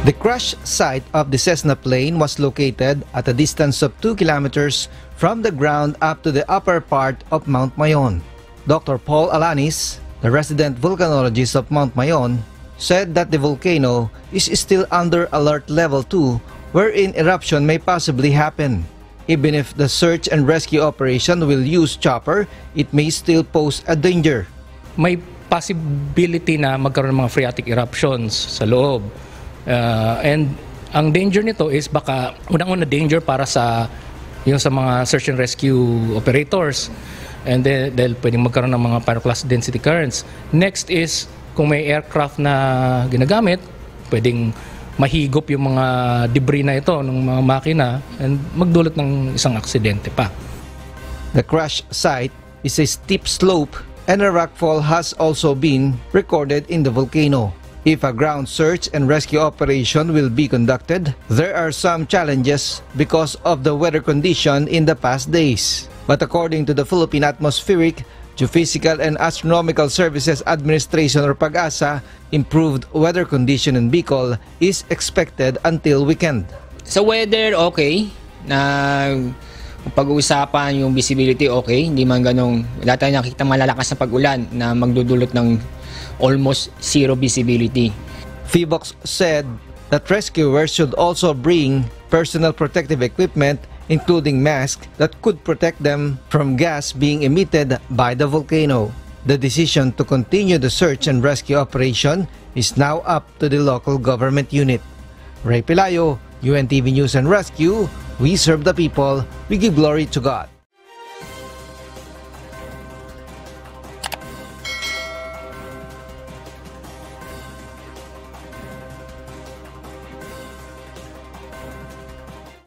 The crash site of the Cessna plane was located at a distance of 2 kilometers from the ground up to the upper part of Mount Mayon. Dr. Paul Alanis, the resident volcanologist of Mount Mayon, said that the volcano is still under alert level 2 wherein eruption may possibly happen. Even if the search and rescue operation will use chopper, it may still pose a danger. may possibility na magkaroon ng mga phreatic eruptions sa loob. Uh, and ang danger nito is baka unang-una danger para sa yung sa mga search and rescue operators and then dahil pwedeng magkaroon ng mga pyroclast density currents. Next is kung may aircraft na ginagamit, pwedeng mahigop yung mga debris na ito ng mga makina and magdulot ng isang aksidente pa. The crash site is a steep slope and a rockfall has also been recorded in the volcano. If a ground search and rescue operation will be conducted, there are some challenges because of the weather condition in the past days. But according to the Philippine Atmospheric, Geophysical and Astronomical Services Administration or PAGASA, improved weather condition in Bicol is expected until weekend. Sa weather, okay. Na kung pag-uusapan yung visibility, okay. Hindi man ganong, wala nakikita malalakas na pag-ulan na magdudulot ng almost zero visibility. Feebox said that rescuers should also bring personal protective equipment including masks that could protect them from gas being emitted by the volcano. The decision to continue the search and rescue operation is now up to the local government unit. Ray Pelayo, UNTV News and Rescue, we serve the people, we give glory to God.